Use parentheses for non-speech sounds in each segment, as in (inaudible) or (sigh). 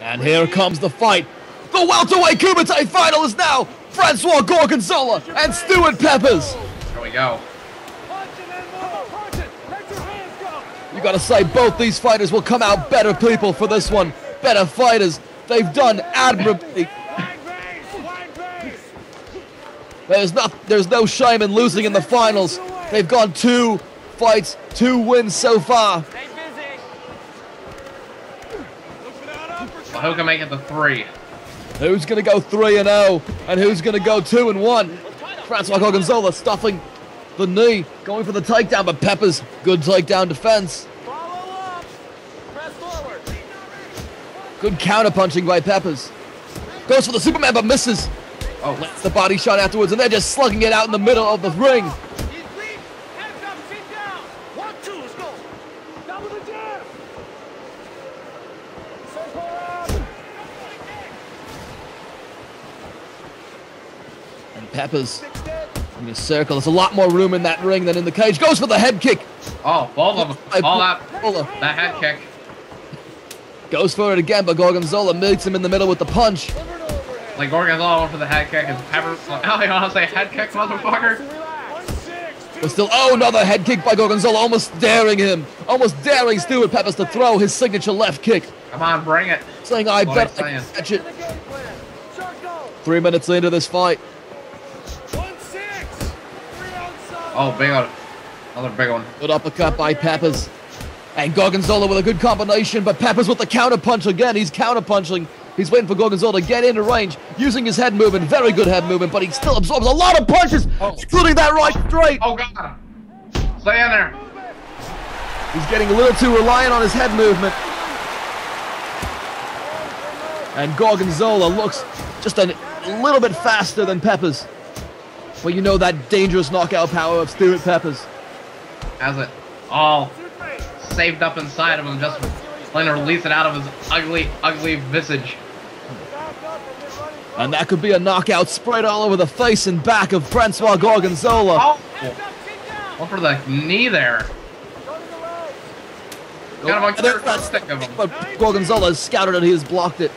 And here comes the fight. The welterweight Kumite final is now Francois Gorgonzola and Stuart Peppers. Here we go. You gotta say, both these fighters will come out better people for this one. Better fighters. They've done admirably. There's not, there's no shame in losing in the finals. They've gone two fights, two wins so far. Well, who can make it to three? Who's gonna go 3 and 0 and who's gonna go 2 and 1? Francois Gorgonzola stuffing the knee, going for the takedown, but Peppers, good takedown defense. Good counter punching by Peppers. Goes for the Superman but misses. Oh, Lets the body shot afterwards, and they're just slugging it out in the middle of the ring. And Peppers in a circle. There's a lot more room in that ring than in the cage. Goes for the head kick. oh, both of them. All that, Gorgonzola that head kick. Goes for it again, but Gorgonzola meets him in the middle with the punch. Like Gorgonzola went for the head kick and Pepper. Oh, you want to say head kick, motherfucker? But still, oh, another head kick by Gorgonzola, almost daring him. Almost daring Stuart Peppers to throw his signature left kick. Come on, bring it. Saying, I What bet I'm can catch it. Three minutes into this fight. Oh, big one. Another big one. Good uppercut by Peppers. And Gorgonzola with a good combination, but Peppers with the counter punch again. He's counter punching. He's waiting for Gorgonzola to get into range, using his head movement. Very good head movement, but he still absorbs a lot of punches, Oh. including that right straight. Oh, God. Stay in there. He's getting a little too reliant on his head movement. And Gorgonzola looks just a little bit faster than Peppers. But you know that dangerous knockout power of Stuart Peppers. Has it all saved up inside of him, just letting to release it out of his ugly, ugly visage. And that could be a knockout spread all over the face and back of Francois Gorgonzola. Oh! For the knee there. Kind of a There- stick of him. But Gorgonzola has scouted it, he has blocked it.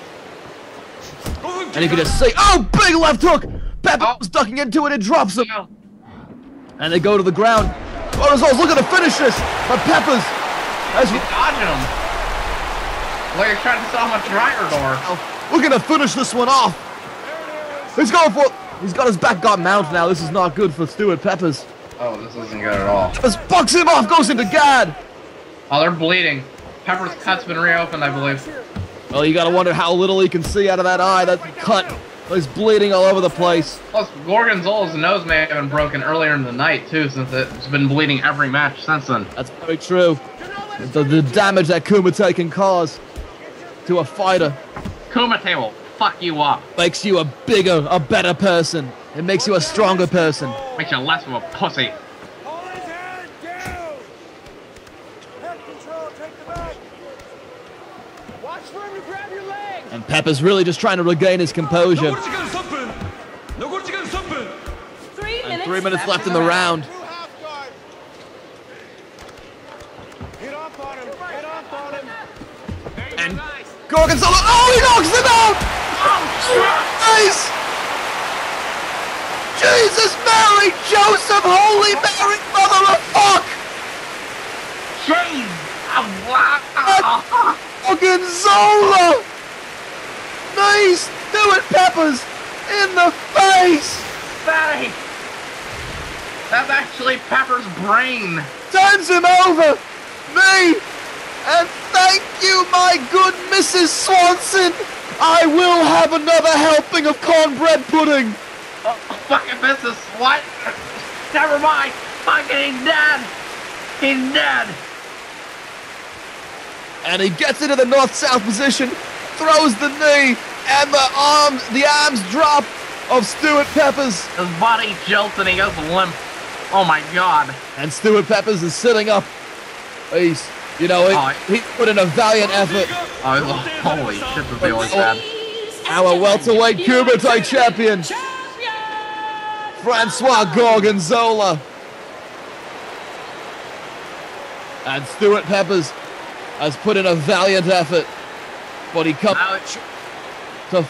And you can just see, oh, big left hook! Peppers Oh. ducking into it, and drops him. And they go to the ground. Oh, Gorgonzola's looking to finish this, but Peppers, as He's dodging him. He's trying to sell him a dryer door. We're gonna finish this one off. He's going for. He's got his back got mount now. This is not good for Stuart Peppers. Oh, this isn't good at all. Peppers bucks him off, goes into guard. Oh, they're bleeding. Pepper's cut's been reopened, I believe. Well, you gotta wonder how little he can see out of that eye. That cut Oh, is bleeding all over the place. Plus, Gorgonzola's nose may have been broken earlier in the night, too, since it's been bleeding every match since then. That's very true. The, the damage that Kumite can cause to a fighter Kumite will fuck you up. makes you a bigger, a better person. It makes you a stronger person. Makes you less of a pussy. And Pepper's really just trying to regain his composure. Three and minutes, three minutes left in the round. And Gorgonzola, oh, he knocks him out! Nice! Jesus, Mary, Joseph, Holy Mary, Mother of Fuck! Jeez, oh, ah, wow! Gorgonzola! Nice! Do it, Peppers! In the face! That's actually Pepper's brain. Turns him over! Me! And thank you, my good Mrs. Swanson! I will have another helping of cornbread pudding! Oh, fucking Mrs. What? (laughs) Never mind. Fucking he's dead. He's dead. And he gets into the north-south position, throws the knee, and the arms, the arms drop of Stuart Peppers. His body jolts and he goes limp. Oh my god. And Stuart Peppers is sitting up. He's, you know, he, Oh, he put in a valiant oh, effort. Oh, he's- holy shit, this is always bad. Our welterweight Kumite champion, Francois Gorgonzola. And Stuart Peppers has put in a valiant effort. but he comes to